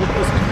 Fotos